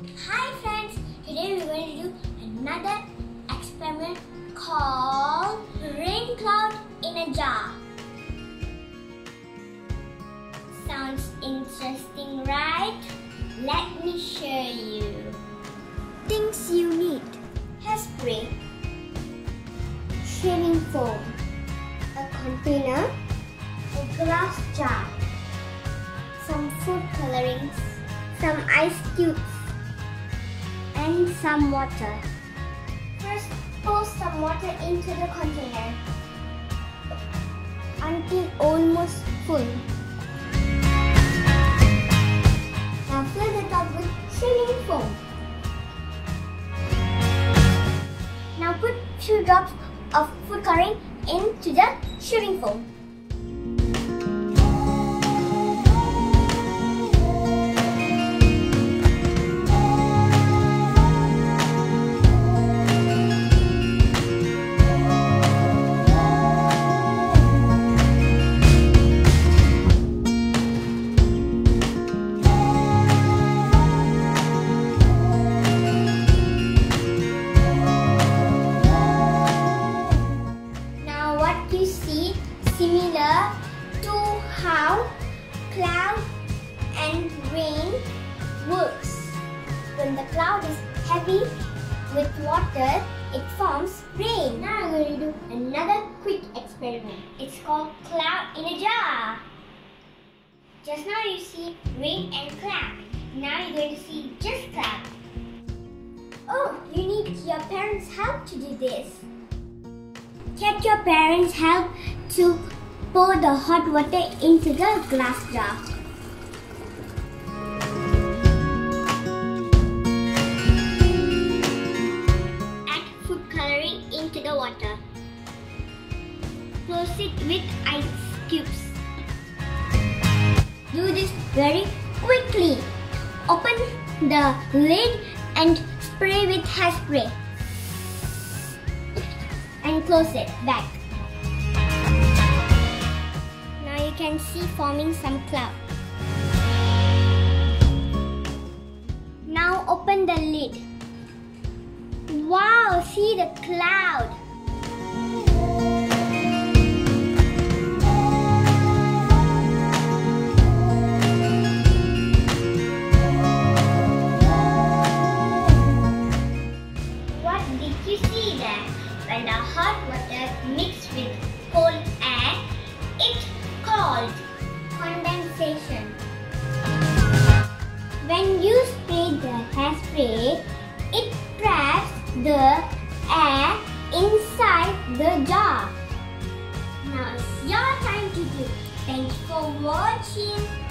Hi friends, today we're going to do another experiment called rain cloud in a jar. Sounds interesting, right? Let me show you. Things you need. Hairspray, shaving foam, a container, a glass jar, some food colorings, some ice cubes, and some water. First, pour some water into the container until almost full. Now fill the top with shaving foam. Now put few drops of food coloring into the shaving foam. Similar to how cloud and rain works. When the cloud is heavy with water, it forms rain. Now I'm going to do another quick experiment. It's called cloud in a jar. Just now you see rain and cloud. Now you're going to see just cloud. Oh, you need your parents' help to do this. Get your parents' help to pour the hot water into the glass jar. Add food coloring into the water. Close it with ice cubes. Do this very quickly. Open the lid and spray with hairspray and close it back. Now you can see forming some cloud. Now open the lid. Wow, see the cloud. The hot water mixed with cold air, It's called condensation. When you spray the hairspray, it traps the air inside the jar. Now it's your time to do. Thanks for watching.